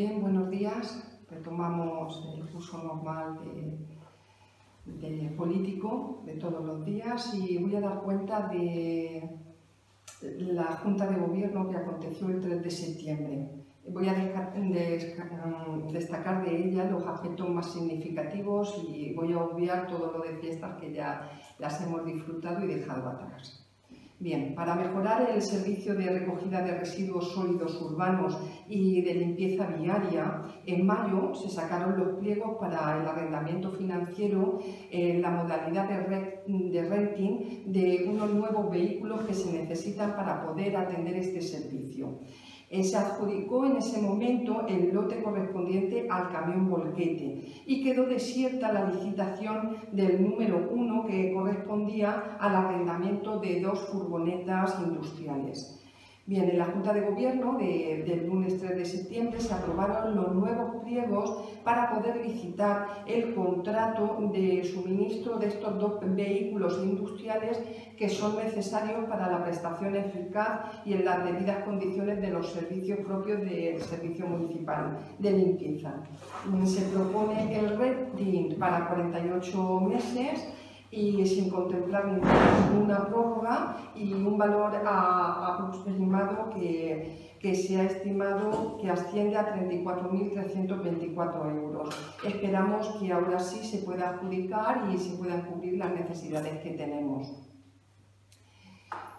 Bien, buenos días. Retomamos el curso normal de, político de todos los días y voy a dar cuenta de la Junta de Gobierno que aconteció el 3 de septiembre. Voy a destacar de ella los aspectos más significativos y voy a obviar todo lo de fiestas que ya las hemos disfrutado y dejado atrás. Bien, para mejorar el servicio de recogida de residuos sólidos urbanos y de limpieza viaria, en mayo se sacaron los pliegos para el arrendamiento financiero en la modalidad de, de renting de unos nuevos vehículos que se necesitan para poder atender este servicio. Eh, se adjudicó en ese momento el lote correspondiente al camión volquete y quedó desierta la licitación del número uno que correspondía al arrendamiento de dos furgonetas industriales. Bien, en la Junta de Gobierno del lunes 3 de septiembre se aprobaron los nuevos pliegos para poder licitar el contrato de suministro de estos dos vehículos industriales que son necesarios para la prestación eficaz y en las debidas condiciones de los servicios propios del Servicio Municipal de Limpieza. Se propone el RED para 48 meses y sin contemplar ninguna prórroga y un valor aproximado que, que se ha estimado que asciende a 34.324 euros. Esperamos que ahora sí se pueda adjudicar y se puedan cubrir las necesidades que tenemos.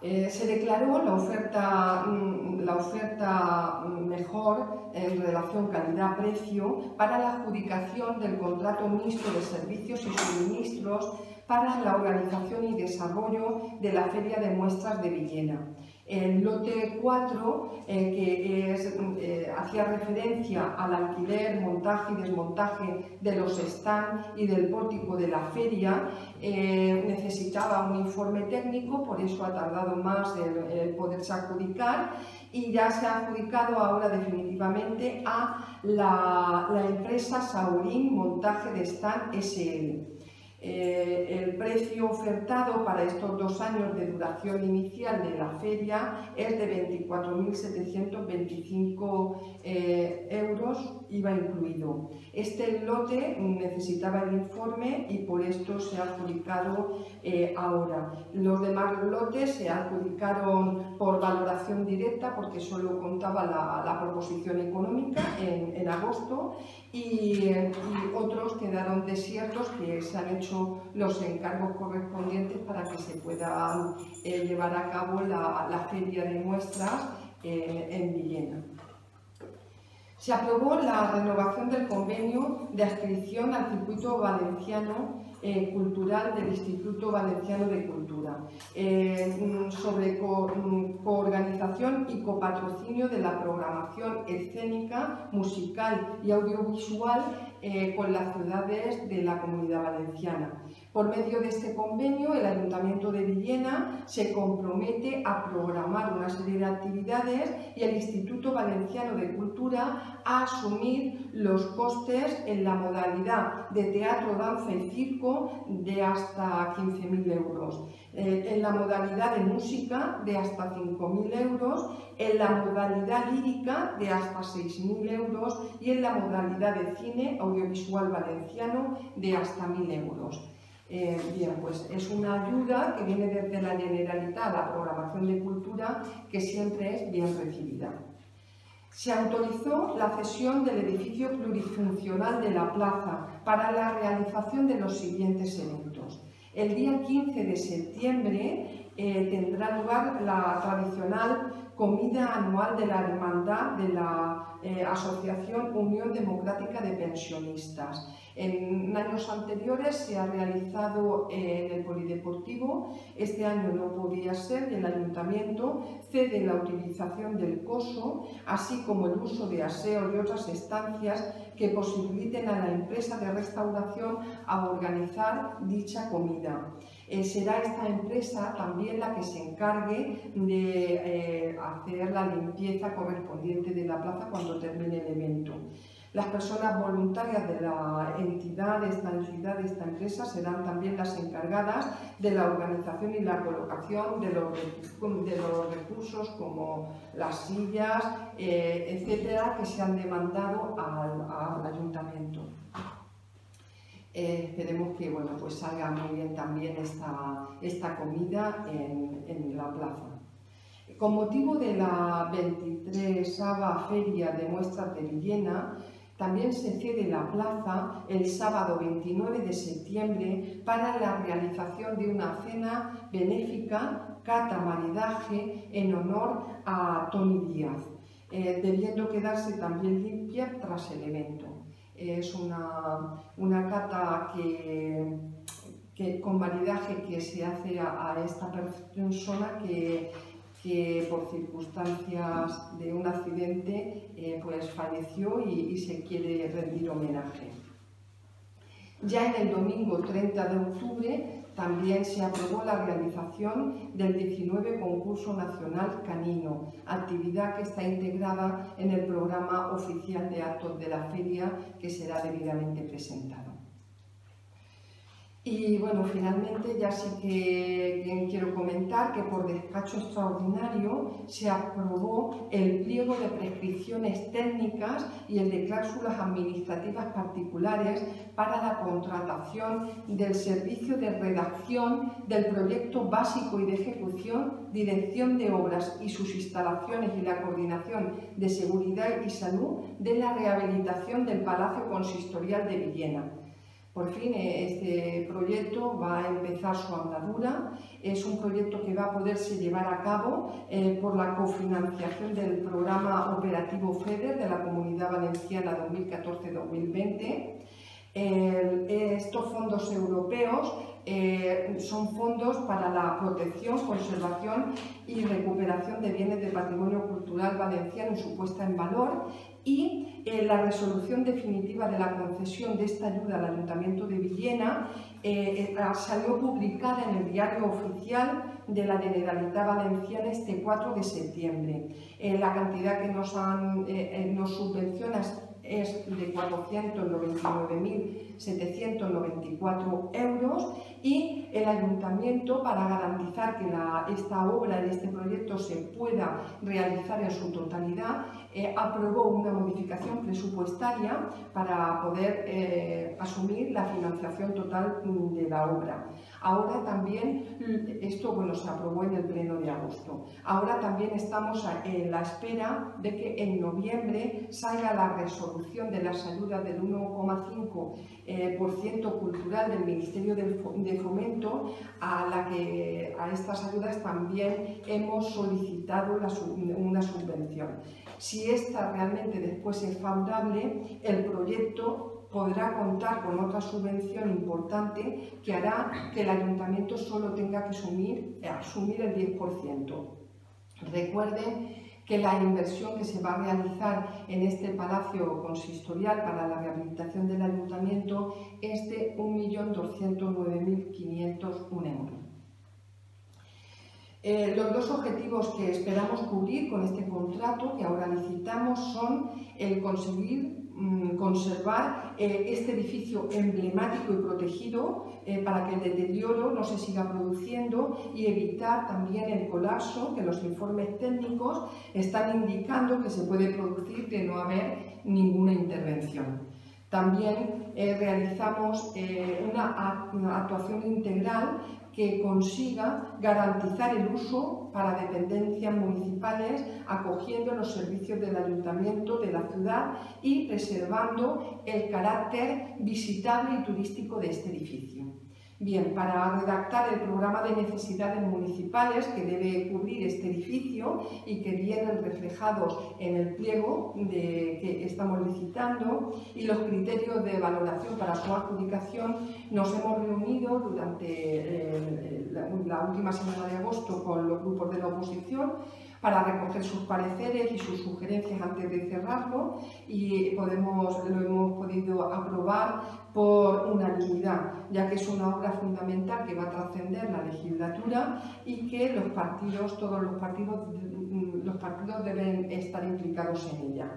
Eh, se declaró la oferta, mm, la oferta mejor en relación calidad-precio para la adjudicación del contrato mixto de servicios y suministros para la organización y desarrollo de la Feria de Muestras de Villena. El lote 4, eh, que eh, hacía referencia al alquiler, montaje y desmontaje de los stands y del pórtico de la feria, eh, necesitaba un informe técnico, por eso ha tardado más el, poderse adjudicar y ya se ha adjudicado ahora definitivamente a la, la empresa Saurín Montaje de Stand SL. Eh, el precio ofertado para estos dos años de duración inicial de la feria es de 24.725 eh, euros, IVA incluido. Este lote necesitaba el informe y por esto se ha adjudicado eh, ahora. Los demás lotes se adjudicaron por valoración directa porque solo contaba la, proposición económica en, agosto y, y otros quedaron desiertos que se han hecho los encargos correspondientes para que se pueda eh, llevar a cabo la, feria de muestras eh, en Villena. Se aprobó la renovación del convenio de adscripción al circuito valenciano eh, cultural del Instituto Valenciano de Cultura mm, sobre mm, coorganización y copatrocinio de la programación escénica, musical y audiovisual con las ciudades de la Comunidad Valenciana. Por medio de este convenio, el Ayuntamiento de Villena se compromete a programar una serie de actividades y el Instituto Valenciano de Cultura asumir los costes en la modalidad de teatro, danza y circo de hasta 15.000 euros, eh, en la modalidad de música de hasta 5.000 euros, en la modalidad lírica de hasta 6.000 euros y en la modalidad de cine audiovisual valenciano de hasta 1.000 euros. Eh, bien, pues es una ayuda que viene desde la Generalitat, la programación de cultura, que siempre es bien recibida. Se autorizó la cesión del edificio plurifuncional de la plaza para la realización de los siguientes eventos. El día 15 de septiembre eh, tendrá lugar la tradicional comida anual de la Hermandad de la eh, Asociación Unión Democrática de Pensionistas. En años anteriores se ha realizado en el polideportivo, este año no podía ser y el ayuntamiento cede la utilización del coso, así como el uso de aseo y otras estancias que posibiliten a la empresa de restauración a organizar dicha comida. Eh, será esta empresa también la que se encargue de eh, hacer la limpieza correspondiente de la plaza cuando termine el evento. Las personas voluntarias de la entidad, de esta entidad, de esta empresa, serán también las encargadas de la organización y la colocación de los, recursos como las sillas, eh, etcétera, que se han demandado al, ayuntamiento. Eh, esperemos que bueno, pues salga muy bien también esta, esta comida en, la plaza. Con motivo de la 23 Feria de Muestras de Villena, también se cede la plaza el sábado 29 de septiembre para la realización de una cena benéfica, catamaridaje, en honor a Tony Díaz, eh, debiendo quedarse también limpia tras el evento. Es una, una cata que, con maridaje que se hace a esta persona que que por circunstancias de un accidente eh, pues falleció y, se quiere rendir homenaje. Ya en el domingo 30 de octubre también se aprobó la realización del 19 Concurso Nacional Canino, actividad que está integrada en el programa oficial de actos de la feria que será debidamente presentado. Y bueno, finalmente ya sí que quiero comentar que por despacho extraordinario se aprobó el pliego de prescripciones técnicas y el de cláusulas administrativas particulares para la contratación del servicio de redacción del proyecto básico y de ejecución, dirección de obras y sus instalaciones y la coordinación de seguridad y salud de la rehabilitación del Palacio Consistorial de Villena por fin, eh, este proyecto va a empezar su andadura. Es un proyecto que va a poderse llevar a cabo eh, por la cofinanciación del programa operativo FEDER de la Comunidad Valenciana 2014-2020. estos fondos europeos eh, son fondos para la protección, conservación y recuperación de bienes de patrimonio cultural valenciano y su puesta en valor y eh, la resolución definitiva de la concesión de esta ayuda al Ayuntamiento de Villena eh, salió publicada en el diario oficial de la Generalitat Valenciana este 4 de septiembre. la cantidad que nos, han, nos subvenciona es de 499.794 euros y el ayuntamiento, para garantizar que esta obra de este proyecto se pueda realizar en su totalidad, eh, aprobó una modificación presupuestaria para poder eh, asumir la financiación total de la obra. Ahora también, esto bueno, se aprobó en el pleno de agosto, ahora también estamos en la espera de que en noviembre salga la resolución de las ayudas del 1,5% eh, cultural del Ministerio de Fomento, a la que a estas ayudas también hemos solicitado una subvención. Si esta realmente después es favorable, el proyecto podrá contar con otra subvención importante que hará que el ayuntamiento solo tenga que asumir, asumir el 10%. Recuerden que la inversión que se va a realizar en este palacio consistorial para la rehabilitación del ayuntamiento es de 1.209.501 euros. Eh, los dos objetivos que esperamos cubrir con este contrato que ahora licitamos son el conseguir conservar eh, este edificio emblemático y protegido eh, para que el deterioro no se siga produciendo y evitar también el colapso que los informes técnicos están indicando que se puede producir de no haber ninguna intervención. También eh, realizamos una actuación integral que consiga garantizar el uso para dependencias municipales, acogiendo los servicios del ayuntamiento de la ciudad y preservando el carácter visitable y turístico de este edificio. Bien, para redactar el programa de necesidades municipales que debe cubrir este edificio y que vienen reflejados en el pliego que estamos licitando y los criterios de valoración para su adjudicación, nos hemos reunido durante eh, la última semana de agosto con los grupos de la oposición para recoger sus pareceres y sus sugerencias antes de cerrarlo y podemos, lo hemos podido aprobar por unanimidad, ya que es una obra fundamental que va a trascender la legislatura y que los partidos, todos los partidos, los partidos deben estar implicados en ella.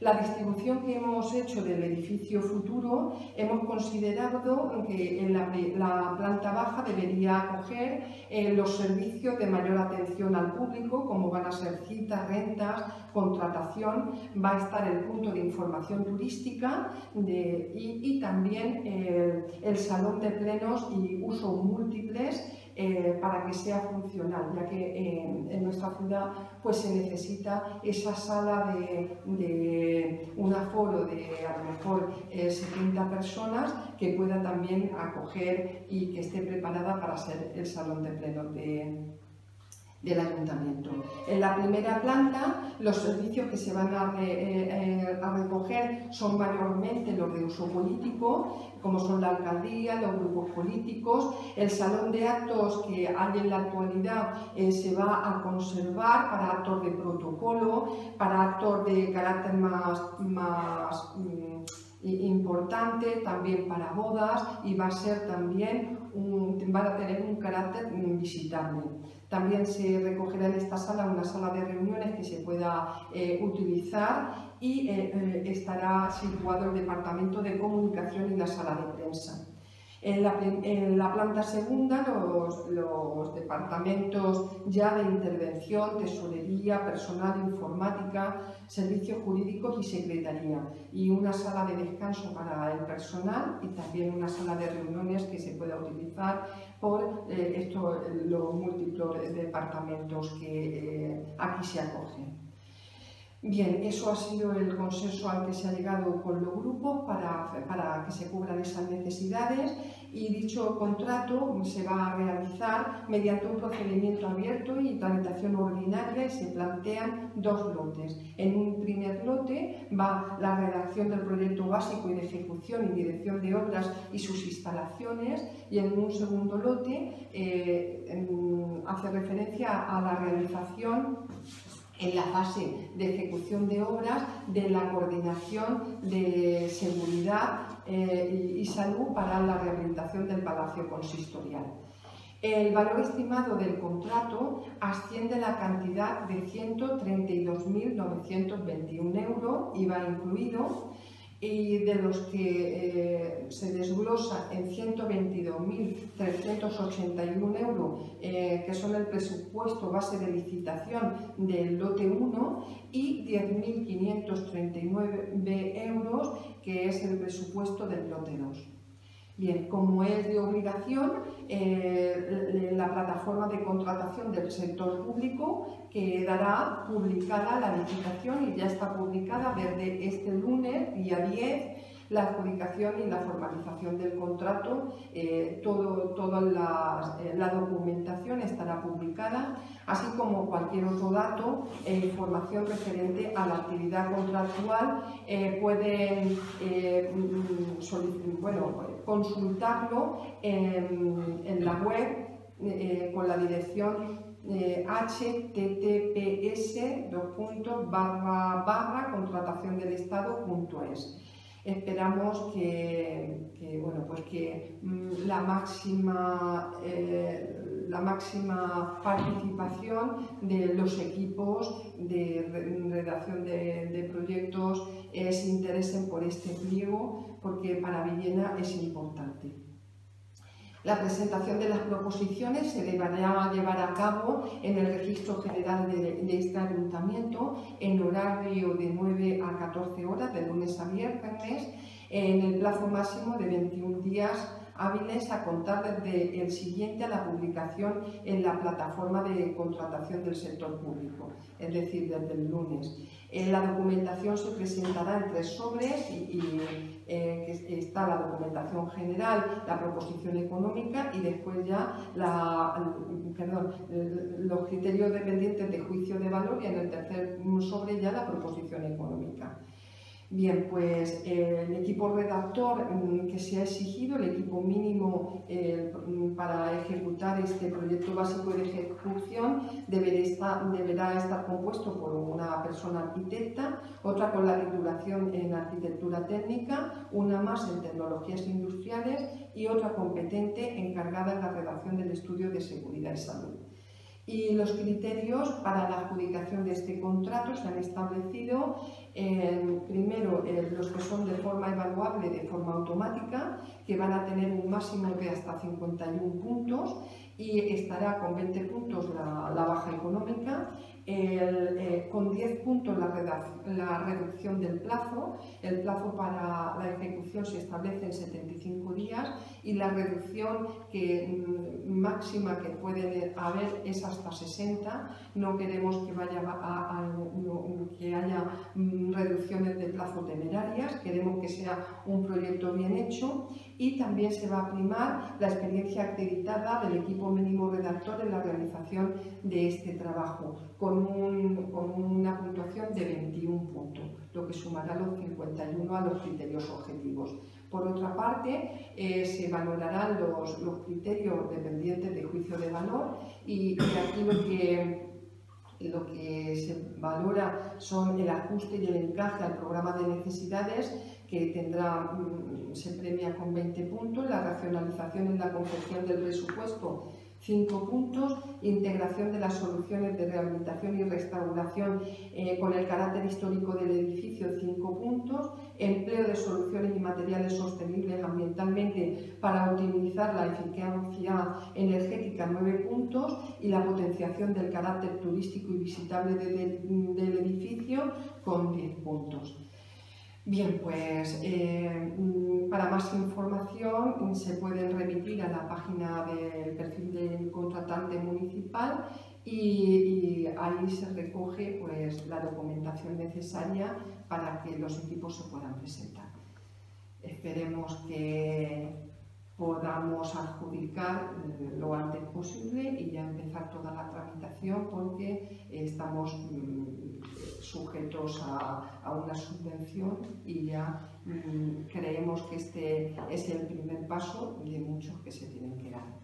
La distribución que hemos hecho del edificio futuro, hemos considerado que en la, planta baja debería acoger eh, los servicios de mayor atención al público, como van a ser citas, rentas, contratación, va a estar el punto de información turística y, también eh, el salón de plenos y uso múltiples eh, para que sea funcional, ya que en nuestra ciudad pues, se necesita esa sala de, un aforo de a lo mejor 70 eh, personas que pueda también acoger y que esté preparada para ser el salón de pleno de, del ayuntamiento. En la primera planta, los servicios que se van a, eh, eh, recoger son mayormente los de uso político, como son la alcaldía, los grupos políticos. El salón de actos que hay en la actualidad eh, se va a conservar para actos de protocolo, para actos de carácter más, más mm, importante, también para bodas y va a ser también va a tener un carácter visitable. También se recogerá en esta sala una sala de reuniones que se pueda eh, utilizar y eh, eh, estará situado el departamento de comunicación y la sala de prensa. En la, planta segunda, los, departamentos ya de intervención, tesorería, personal, informática, servicios jurídicos y secretaría. Y una sala de descanso para el personal y también una sala de reuniones que se pueda utilizar por eh, los múltiples departamentos que eh, aquí se acogen. Bien, eso ha sido el consenso al que se ha llegado con los grupos para, para, que se cubran esas necesidades y dicho contrato se va a realizar mediante un procedimiento abierto y tramitación ordinaria y se plantean dos lotes. En un primer lote va la redacción del proyecto básico y de ejecución y dirección de obras y sus instalaciones y en un segundo lote eh, hace referencia a la realización en la fase de ejecución de obras de la coordinación de seguridad eh, y, salud para la rehabilitación del Palacio Consistorial. El valor estimado del contrato asciende a la cantidad de 132.921 euros, IVA incluido, y de los que eh, se desglosa en 122.381 euros, eh, que son el presupuesto base de licitación del lote 1, y 10.539 euros, que es el presupuesto del lote 2. Bien, como es de obligación, eh, la plataforma de contratación del sector público quedará publicada la licitación y ya está publicada desde este lunes, día 10, la adjudicación y la formalización del contrato, eh, todo, toda eh, la, documentación estará publicada, así como cualquier otro dato e información referente a la actividad contractual pueden mm, bueno, consultarlo en, la web con la dirección https barra barra contratación del estado.es esperamos que, bueno, pues que mm, la máxima, eh, la máxima participación de los equipos de redacción de, proyectos eh, se interesen por este pliego porque para Villena es importante. La presentación de las proposiciones se deberá llevar a cabo en el Registro General de, este Ayuntamiento en horario de 9 a 14 horas, de lunes a viernes, en el plazo máximo de 21 días hábiles a contar desde el siguiente a la publicación en la plataforma de contratación del sector público, es decir, desde el lunes. Eh, la documentación se presentará en tres sobres y, eh, está la documentación general, la proposición económica y después ya los criterios dependientes de juicio de valor y en el tercer sobre ya la proposición económica. Bien, pues el equipo redactor que se ha exigido, el equipo mínimo eh, para ejecutar este proyecto básico de ejecución estar, deberá estar compuesto por una persona arquitecta, otra con la titulación en arquitectura técnica, una más en tecnologías industriales y otra competente encargada en la redacción del estudio de seguridad y salud. Y los criterios para la adjudicación de este contrato se han establecido primero, los que son de forma evaluable, de forma automática, que van a tener un máximo de hasta 51 puntos y estará con 20 puntos la, baja económica, eh, con 10 puntos la, reducción del plazo, el plazo para la ejecución se establece en 75 días y la reducción que, mm, máxima que puede haber es hasta 60, no queremos que, vaya que haya mm, reducciones de plazo temerarias, queremos que sea un proyecto bien hecho y también se va a primar la experiencia acreditada del equipo mínimo redactor en la realización de este trabajo, con, una puntuación de 21 puntos, lo que sumará los 51 a los criterios objetivos. Por otra parte, eh, se valorarán los, criterios dependientes de juicio de valor y, aquí lo que lo que se valora son el ajuste y el encaje al programa de necesidades que tendrá, mm, se premia con 20 puntos, la racionalización en la confección del presupuesto 5 puntos, integración de las soluciones de rehabilitación y restauración eh, con el carácter histórico del edificio 5 puntos, empleo de soluciones y materiales sostenibles ambientalmente para optimizar la eficacia energética 9 puntos y la potenciación del carácter turístico y visitable del edificio con 10 puntos. Bien, pues eh, mm, para más información se pueden remitir a la página del perfil del contratante municipal y, ahí se recoge pues, la documentación necesaria para que los equipos se puedan presentar. Esperemos que podamos adjudicar lo antes posible y ya empezar toda la tramitación porque estamos sujetos a, una subvención y ya mm, creemos que este es el primer paso de muchos que se tienen que dar.